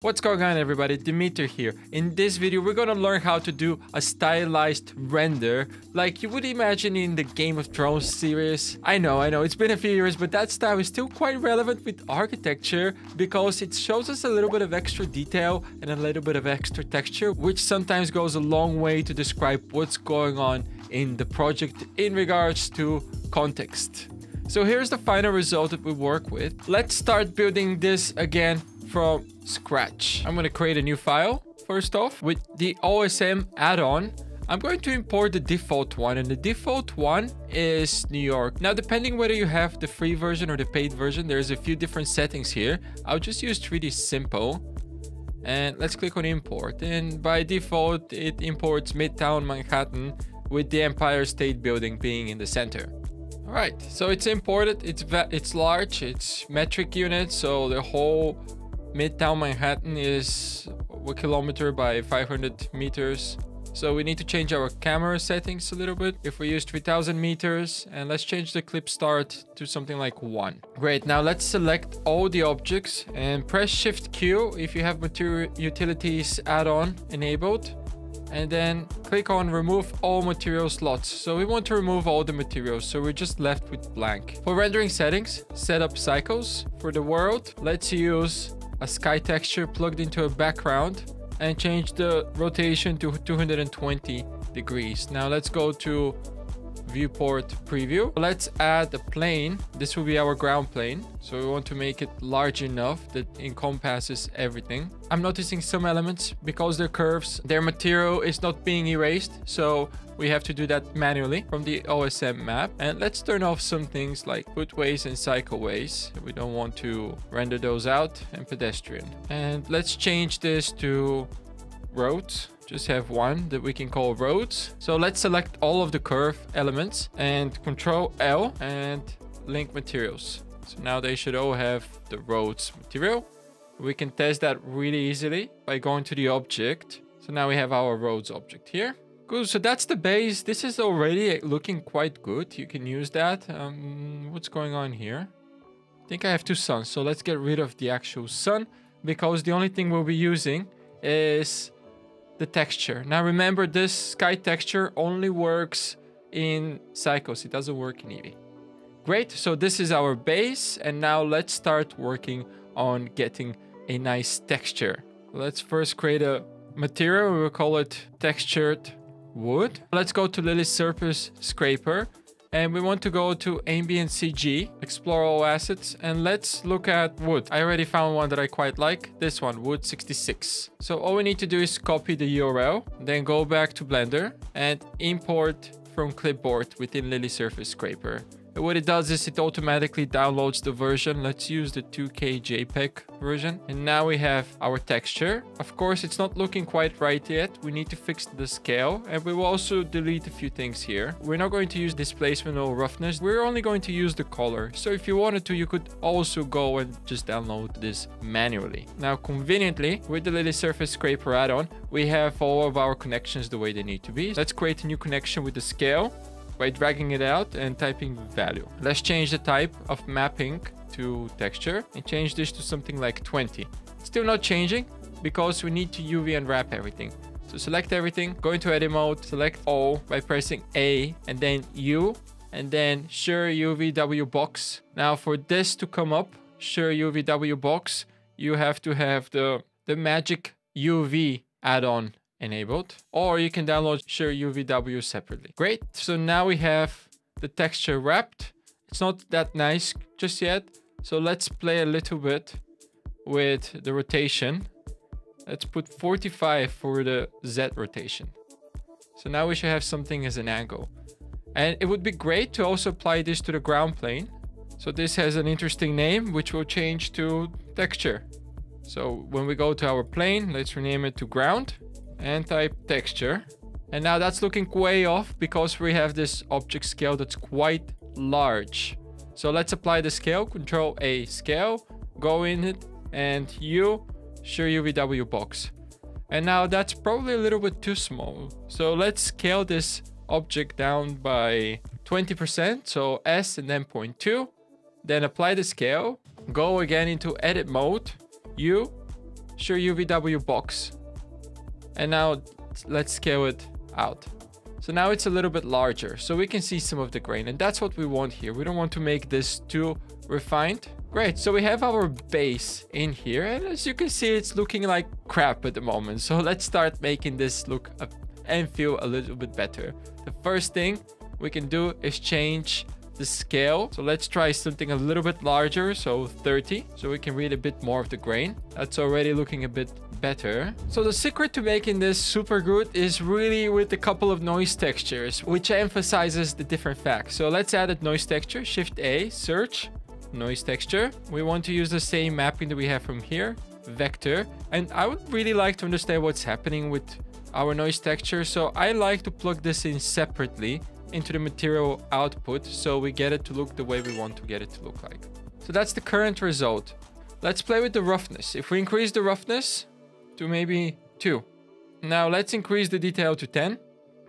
What's going on everybody, Dimitar here. In this video we're gonna learn how to do a stylized render like you would imagine in the Game of Thrones series. I know, I know, it's been a few years but that style is still quite relevant with architecture because it shows us a little bit of extra detail and a little bit of extra texture which sometimes goes a long way to describe what's going on in the project in regards to context. So here's the final result that we work with. Let's start building this again from scratch. I'm going to create a new file first off with the OSM add-on. I'm going to import the default one and the default one is New York. Now, depending whether you have the free version or the paid version, there's a few different settings here. I'll just use 3D Simple and let's click on import. And by default, it imports Midtown Manhattan with the Empire State Building being in the center. All right, so it's imported, it's, it's large, it's metric units, so the whole Midtown Manhattan is a kilometer by 500 meters. So we need to change our camera settings a little bit. If we use 3000 meters and let's change the clip start to something like one. Great. Now let's select all the objects and press shift Q if you have material utilities add-on enabled and then click on remove all material slots. So we want to remove all the materials. So we're just left with blank. For rendering settings, set up cycles. For the world, let's use a sky texture plugged into a background and change the rotation to 220 degrees. Now let's go to viewport preview. Let's add a plane. This will be our ground plane. So we want to make it large enough that encompasses everything. I'm noticing some elements because they're curves, their material is not being erased. So we have to do that manually from the OSM map. And let's turn off some things like footways and cycleways. We don't want to render those out and pedestrian. And let's change this to roads just have one that we can call roads. So let's select all of the curve elements and control L and link materials. So now they should all have the roads material. We can test that really easily by going to the object. So now we have our roads object here. Good, so that's the base. This is already looking quite good. You can use that. Um, what's going on here? I think I have two suns. So let's get rid of the actual sun because the only thing we'll be using is the texture. Now remember, this sky texture only works in Cycles. It doesn't work in Eevee. Great, so this is our base. And now let's start working on getting a nice texture. Let's first create a material. We'll call it textured wood. Let's go to Lily Surface Scraper and we want to go to ambient CG, explore all assets, and let's look at wood. I already found one that I quite like, this one, wood 66. So all we need to do is copy the URL, then go back to Blender and import from clipboard within Lily Surface Scraper what it does is it automatically downloads the version. Let's use the 2K JPEG version. And now we have our texture. Of course, it's not looking quite right yet. We need to fix the scale and we will also delete a few things here. We're not going to use displacement or roughness. We're only going to use the color. So if you wanted to, you could also go and just download this manually. Now, conveniently, with the Lily Surface Scraper add-on, we have all of our connections the way they need to be. Let's create a new connection with the scale by dragging it out and typing value. Let's change the type of mapping to texture and change this to something like 20. Still not changing because we need to UV unwrap everything. So select everything, go into edit mode, select all by pressing A and then U and then sure UVW box. Now for this to come up, sure UVW box, you have to have the, the magic UV add-on enabled or you can download Sure UVW separately. Great. So now we have the texture wrapped. It's not that nice just yet. So let's play a little bit with the rotation. Let's put 45 for the Z rotation. So now we should have something as an angle. And it would be great to also apply this to the ground plane. So this has an interesting name, which will change to texture. So when we go to our plane, let's rename it to ground and type texture. And now that's looking way off because we have this object scale that's quite large. So let's apply the scale, control A scale, go in it and U, sure UVW box. And now that's probably a little bit too small. So let's scale this object down by 20%. So S and then 0.2. Then apply the scale, go again into edit mode, U, sure UVW box. And now let's scale it out. So now it's a little bit larger, so we can see some of the grain. And that's what we want here. We don't want to make this too refined. Great, so we have our base in here. And as you can see, it's looking like crap at the moment. So let's start making this look and feel a little bit better. The first thing we can do is change the scale. So let's try something a little bit larger, so 30, so we can read a bit more of the grain. That's already looking a bit better. So the secret to making this super good is really with a couple of noise textures, which emphasizes the different facts. So let's add a noise texture, Shift A, search, noise texture. We want to use the same mapping that we have from here, vector. And I would really like to understand what's happening with our noise texture. So I like to plug this in separately into the material output so we get it to look the way we want to get it to look like. So that's the current result. Let's play with the roughness. If we increase the roughness to maybe 2. Now let's increase the detail to 10.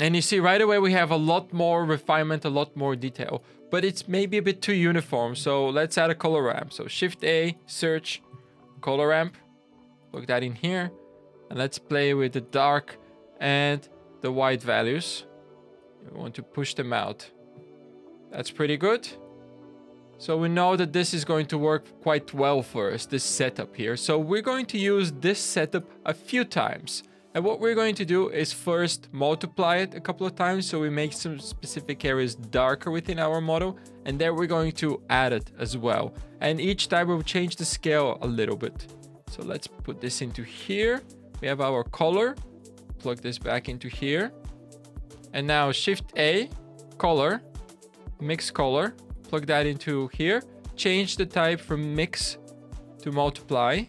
And you see right away we have a lot more refinement, a lot more detail. But it's maybe a bit too uniform. So let's add a color ramp. So Shift A, search, color ramp. Plug that in here. And let's play with the dark and the white values. We want to push them out. That's pretty good. So we know that this is going to work quite well for us, this setup here. So we're going to use this setup a few times. And what we're going to do is first multiply it a couple of times so we make some specific areas darker within our model. And then we're going to add it as well. And each time we'll change the scale a little bit. So let's put this into here. We have our color. Plug this back into here. And now Shift A, color, mix color, plug that into here. Change the type from mix to multiply.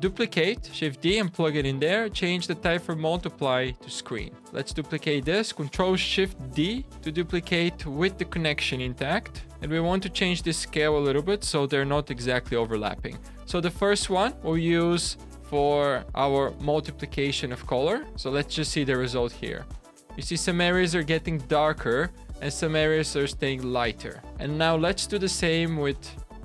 Duplicate, Shift D and plug it in there. Change the type from multiply to screen. Let's duplicate this, Control Shift D to duplicate with the connection intact. And we want to change the scale a little bit so they're not exactly overlapping. So the first one we'll use for our multiplication of color. So let's just see the result here. You see some areas are getting darker and some areas are staying lighter. And now let's do the same with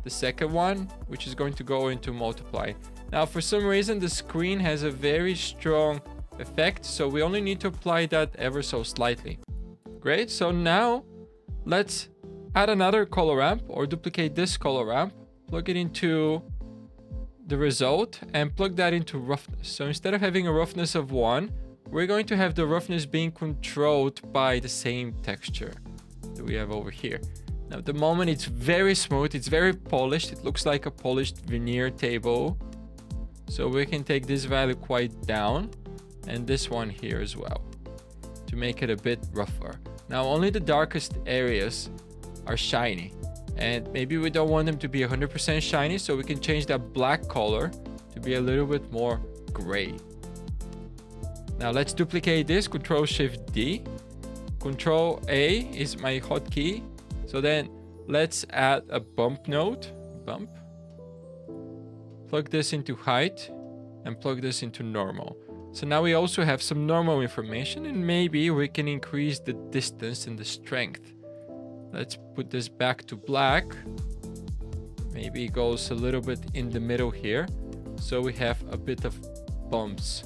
the second one, which is going to go into multiply. Now, for some reason, the screen has a very strong effect, so we only need to apply that ever so slightly. Great, so now let's add another color ramp or duplicate this color ramp, plug it into the result and plug that into roughness. So instead of having a roughness of one, we're going to have the roughness being controlled by the same texture that we have over here. Now, at the moment, it's very smooth. It's very polished. It looks like a polished veneer table. So we can take this value quite down and this one here as well to make it a bit rougher. Now, only the darkest areas are shiny and maybe we don't want them to be 100% shiny. So we can change that black color to be a little bit more gray. Now let's duplicate this, Control Shift D. Control A is my hotkey. So then let's add a bump node, bump. Plug this into height and plug this into normal. So now we also have some normal information and maybe we can increase the distance and the strength. Let's put this back to black. Maybe it goes a little bit in the middle here. So we have a bit of bumps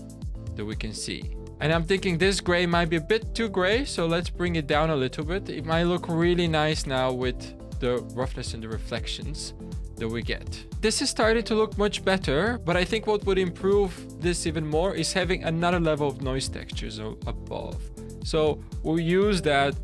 that we can see. And I'm thinking this gray might be a bit too gray, so let's bring it down a little bit. It might look really nice now with the roughness and the reflections that we get. This is starting to look much better, but I think what would improve this even more is having another level of noise textures above. So we'll use that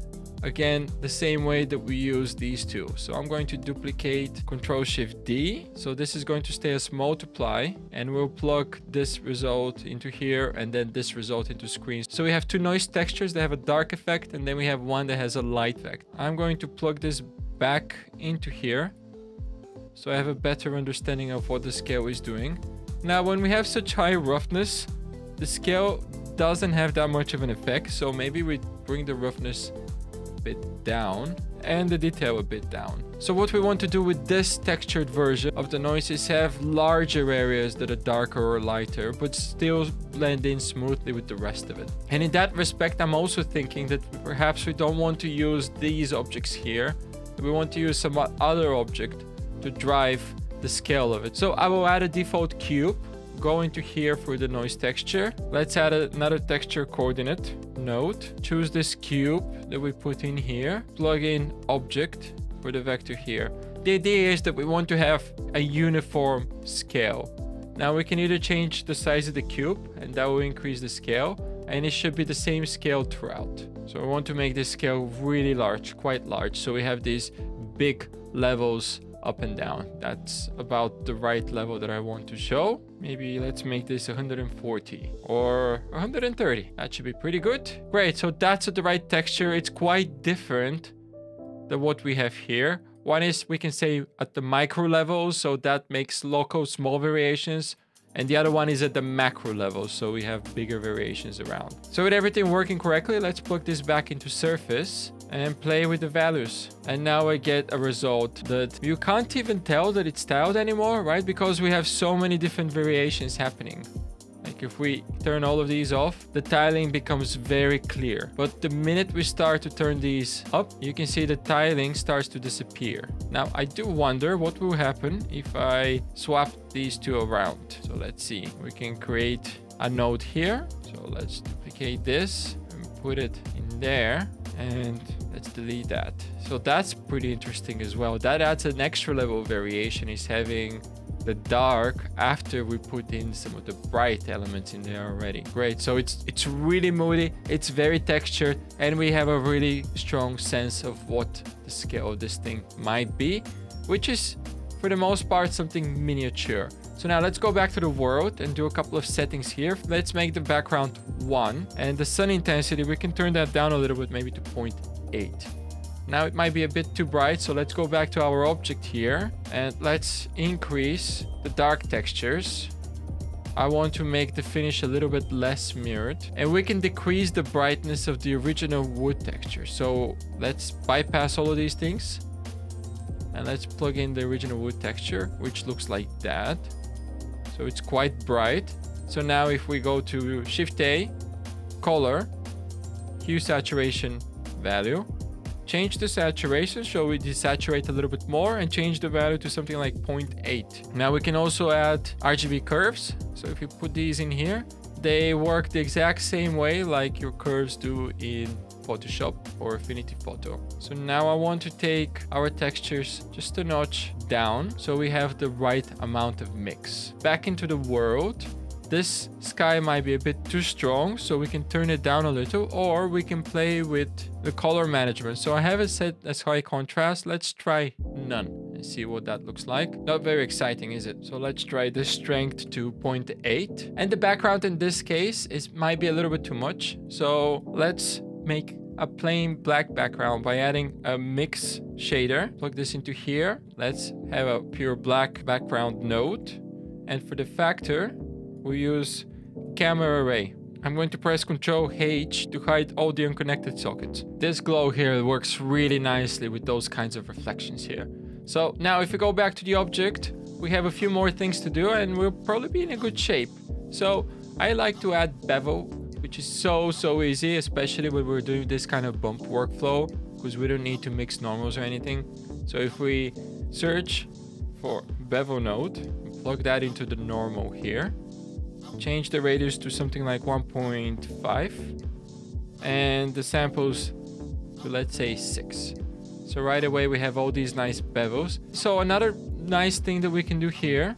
again the same way that we use these two. So i'm going to duplicate control shift d. So this is going to stay as multiply and we'll plug this result into here and then this result into screen. So we have two noise textures that have a dark effect and then we have one that has a light effect. I'm going to plug this back into here so i have a better understanding of what the scale is doing. Now when we have such high roughness the scale doesn't have that much of an effect so maybe we bring the roughness bit down and the detail a bit down. So what we want to do with this textured version of the noise is have larger areas that are darker or lighter, but still blend in smoothly with the rest of it. And in that respect, I'm also thinking that perhaps we don't want to use these objects here. We want to use some other object to drive the scale of it. So I will add a default cube go into here for the noise texture. Let's add another texture coordinate node. Choose this cube that we put in here. Plug in object for the vector here. The idea is that we want to have a uniform scale. Now we can either change the size of the cube and that will increase the scale and it should be the same scale throughout. So I want to make this scale really large, quite large. So we have these big levels up and down. That's about the right level that I want to show. Maybe let's make this 140 or 130. That should be pretty good. Great, so that's the right texture. It's quite different than what we have here. One is we can say at the micro level, so that makes local small variations. And the other one is at the macro level, so we have bigger variations around. So with everything working correctly, let's plug this back into Surface and play with the values. And now I get a result that you can't even tell that it's tiled anymore, right? Because we have so many different variations happening. Like if we turn all of these off, the tiling becomes very clear. But the minute we start to turn these up, you can see the tiling starts to disappear. Now, I do wonder what will happen if I swap these two around. So let's see. We can create a node here. So let's duplicate this and put it in there. And let's delete that. So that's pretty interesting as well. That adds an extra level of variation is having the dark after we put in some of the bright elements in there already. Great. So it's it's really moody, it's very textured, and we have a really strong sense of what the scale of this thing might be, which is for the most part something miniature. So now let's go back to the world and do a couple of settings here. Let's make the background 1 and the sun intensity, we can turn that down a little bit, maybe to 0.8. Now it might be a bit too bright, so let's go back to our object here and let's increase the dark textures. I want to make the finish a little bit less mirrored and we can decrease the brightness of the original wood texture. So let's bypass all of these things and let's plug in the original wood texture, which looks like that. So it's quite bright. So now if we go to Shift A, color, hue saturation value, Change the saturation, so we desaturate a little bit more and change the value to something like 0.8. Now we can also add RGB curves. So if you put these in here, they work the exact same way like your curves do in Photoshop or Affinity Photo. So now I want to take our textures just a notch down so we have the right amount of mix. Back into the world, this sky might be a bit too strong, so we can turn it down a little, or we can play with the color management. So I have it set as high contrast. Let's try none and see what that looks like. Not very exciting, is it? So let's try the strength to 0.8. And the background in this case is might be a little bit too much. So let's make a plain black background by adding a mix shader. Plug this into here. Let's have a pure black background node. And for the factor, we use camera ray. I'm going to press Ctrl H to hide all the unconnected sockets. This glow here works really nicely with those kinds of reflections here. So now if we go back to the object, we have a few more things to do and we'll probably be in a good shape. So I like to add bevel, which is so, so easy, especially when we're doing this kind of bump workflow, because we don't need to mix normals or anything. So if we search for bevel node, plug that into the normal here, change the radius to something like 1.5 and the samples to let's say 6. So right away we have all these nice bevels. So another nice thing that we can do here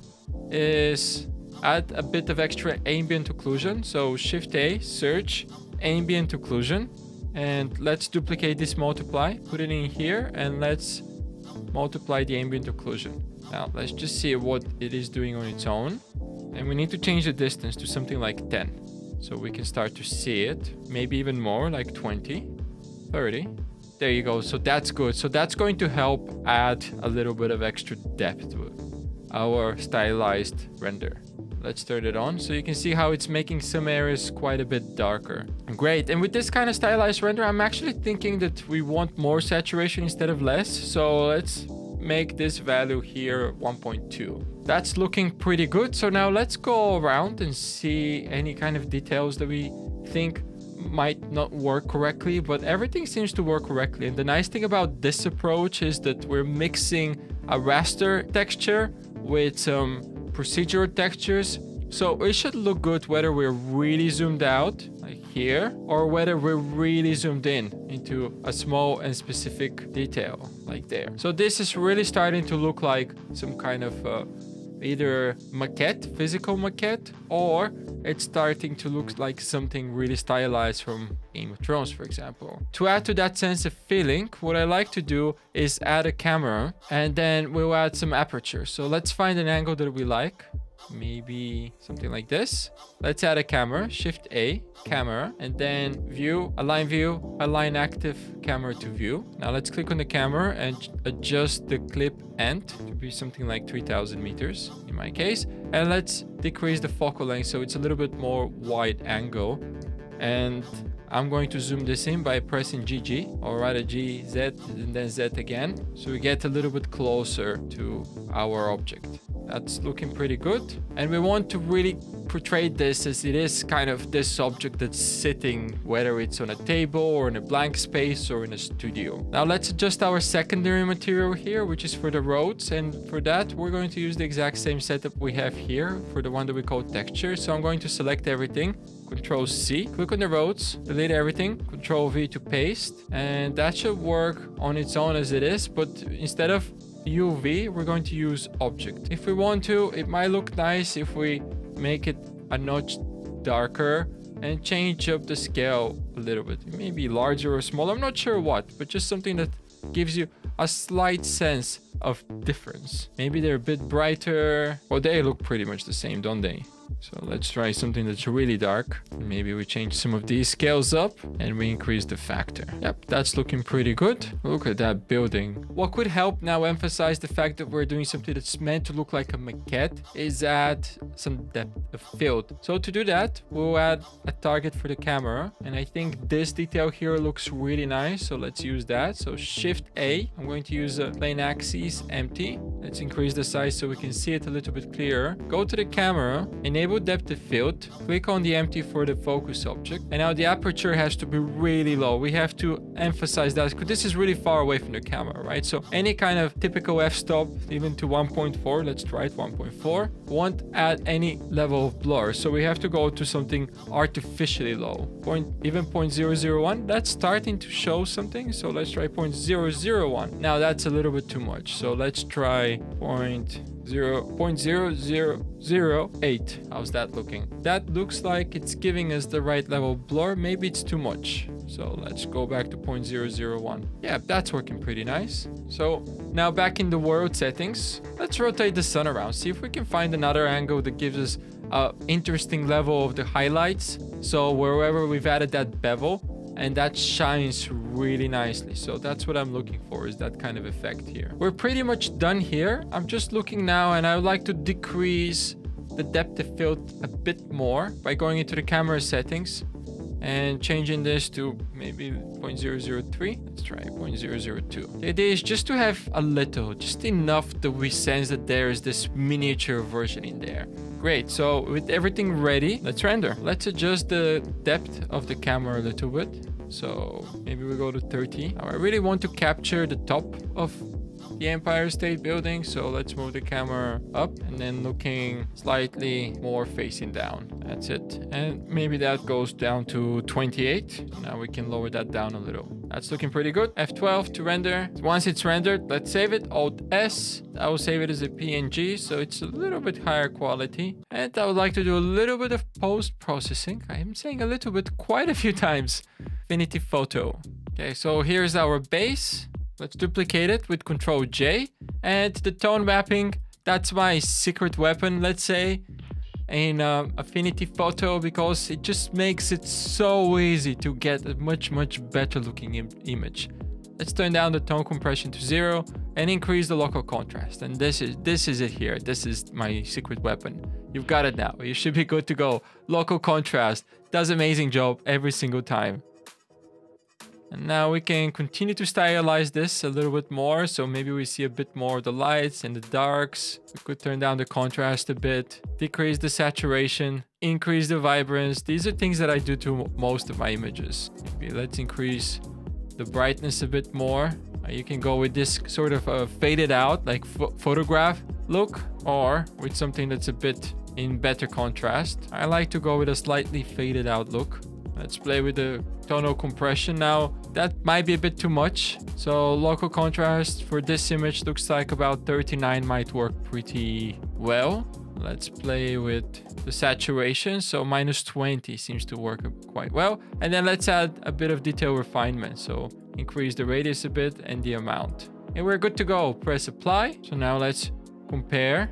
is add a bit of extra ambient occlusion. So Shift A, search ambient occlusion and let's duplicate this multiply, put it in here and let's multiply the ambient occlusion. Now let's just see what it is doing on its own. And we need to change the distance to something like 10. So we can start to see it. Maybe even more, like 20, 30. There you go. So that's good. So that's going to help add a little bit of extra depth to our stylized render. Let's turn it on so you can see how it's making some areas quite a bit darker. Great. And with this kind of stylized render, I'm actually thinking that we want more saturation instead of less. So let's make this value here 1.2. That's looking pretty good. So now let's go around and see any kind of details that we think might not work correctly, but everything seems to work correctly. And the nice thing about this approach is that we're mixing a raster texture with some procedural textures So it should look good whether we're really zoomed out, here, or whether we're really zoomed in into a small and specific detail, like there. So this is really starting to look like some kind of uh, either maquette, physical maquette, or it's starting to look like something really stylized from Game of Thrones, for example. To add to that sense of feeling, what I like to do is add a camera and then we'll add some aperture. So let's find an angle that we like maybe something like this. Let's add a camera, shift A, camera, and then view, align view, align active camera to view. Now let's click on the camera and adjust the clip end to be something like 3000 meters in my case. And let's decrease the focal length so it's a little bit more wide angle. And I'm going to zoom this in by pressing GG or rather GZ and then Z again. So we get a little bit closer to our object. That's looking pretty good. And we want to really portray this as it is kind of this object that's sitting, whether it's on a table or in a blank space or in a studio. Now let's adjust our secondary material here, which is for the roads. And for that, we're going to use the exact same setup we have here for the one that we call texture. So I'm going to select everything Control C, click on the roads, delete everything, Control V to paste, and that should work on its own as it is, but instead of UV, we're going to use object. If we want to, it might look nice if we make it a notch darker and change up the scale a little bit. Maybe larger or smaller, I'm not sure what, but just something that gives you a slight sense of difference. Maybe they're a bit brighter, or they look pretty much the same, don't they? So let's try something that's really dark. Maybe we change some of these scales up and we increase the factor. Yep, that's looking pretty good. Look at that building. What could help now emphasize the fact that we're doing something that's meant to look like a maquette is add some depth of field. So to do that, we'll add a target for the camera. And I think this detail here looks really nice. So let's use that. So shift A, I'm going to use a plane axis empty. Let's increase the size so we can see it a little bit clearer. Go to the camera, enable depth of field, click on the empty for the focus object. And now the aperture has to be really low. We have to emphasize that because this is really far away from the camera, right? So any kind of typical f-stop, even to 1.4, let's try it 1.4, won't add any level of blur. So we have to go to something artificially low. Point, even 0.001, that's starting to show something. So let's try 0.001. Now that's a little bit too much. So let's try point 0.0008. How's that looking? That looks like it's giving us the right level blur. Maybe it's too much. So let's go back to 0.001. Yeah, that's working pretty nice. So now back in the world settings, let's rotate the sun around. See if we can find another angle that gives us a interesting level of the highlights. So wherever we've added that bevel, and that shines really nicely. So that's what I'm looking for is that kind of effect here. We're pretty much done here. I'm just looking now and I would like to decrease the depth of field a bit more by going into the camera settings and changing this to maybe 0.003 let's try 0.002 the idea is just to have a little just enough that we sense that there is this miniature version in there great so with everything ready let's render let's adjust the depth of the camera a little bit so maybe we go to 30 now i really want to capture the top of the Empire State Building. So let's move the camera up and then looking slightly more facing down. That's it. And maybe that goes down to 28. Now we can lower that down a little. That's looking pretty good. F12 to render. Once it's rendered, let's save it. Alt S. I will save it as a PNG, so it's a little bit higher quality. And I would like to do a little bit of post-processing. I am saying a little bit quite a few times. Affinity Photo. Okay, so here's our base. Let's duplicate it with Control J. And the tone mapping, that's my secret weapon, let's say, in uh, Affinity Photo, because it just makes it so easy to get a much, much better looking Im image. Let's turn down the tone compression to zero and increase the local contrast. And this is this is it here. This is my secret weapon. You've got it now. You should be good to go. Local contrast does amazing job every single time. And now we can continue to stylize this a little bit more. So maybe we see a bit more of the lights and the darks. We could turn down the contrast a bit, decrease the saturation, increase the vibrance. These are things that I do to most of my images. Maybe let's increase the brightness a bit more. Uh, you can go with this sort of uh, faded out like photograph look or with something that's a bit in better contrast. I like to go with a slightly faded out look. Let's play with the tonal compression now. That might be a bit too much. So local contrast for this image looks like about 39 might work pretty well. Let's play with the saturation. So minus 20 seems to work quite well. And then let's add a bit of detail refinement. So increase the radius a bit and the amount. And we're good to go. Press apply. So now let's compare.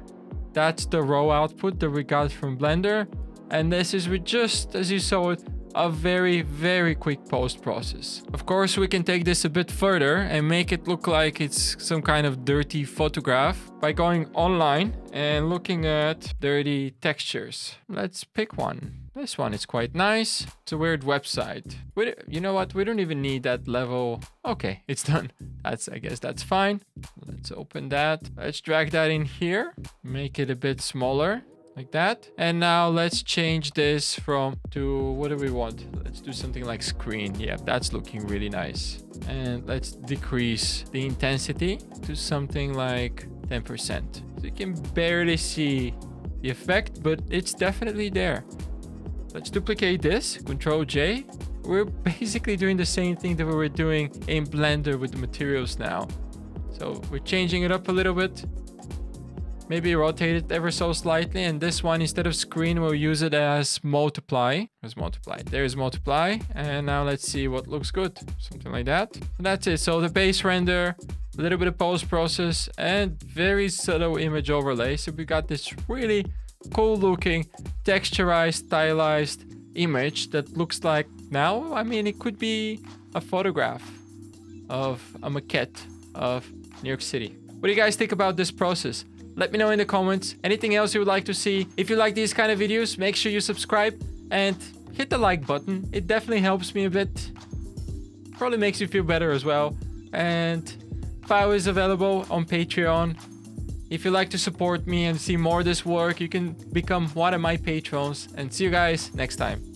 That's the raw output that we got from Blender. And this is with just, as you saw it, a very, very quick post process. Of course, we can take this a bit further and make it look like it's some kind of dirty photograph by going online and looking at dirty textures. Let's pick one. This one is quite nice. It's a weird website. We, you know what? We don't even need that level. Okay, it's done. That's, I guess that's fine. Let's open that. Let's drag that in here. Make it a bit smaller like that. And now let's change this from to, what do we want? Let's do something like screen. Yeah, that's looking really nice. And let's decrease the intensity to something like 10%. So you can barely see the effect, but it's definitely there. Let's duplicate this, Control J. We're basically doing the same thing that we were doing in Blender with the materials now. So we're changing it up a little bit. Maybe rotate it ever so slightly. And this one, instead of screen, we'll use it as multiply. Where's multiply? There's multiply. And now let's see what looks good. Something like that. And that's it. So the base render, a little bit of post process, and very subtle image overlay. So we got this really cool looking, texturized, stylized image that looks like now, I mean, it could be a photograph of a maquette of New York City. What do you guys think about this process? Let me know in the comments. Anything else you would like to see? If you like these kind of videos, make sure you subscribe and hit the like button. It definitely helps me a bit. Probably makes you feel better as well. And file is available on Patreon. If you'd like to support me and see more of this work, you can become one of my patrons. And see you guys next time.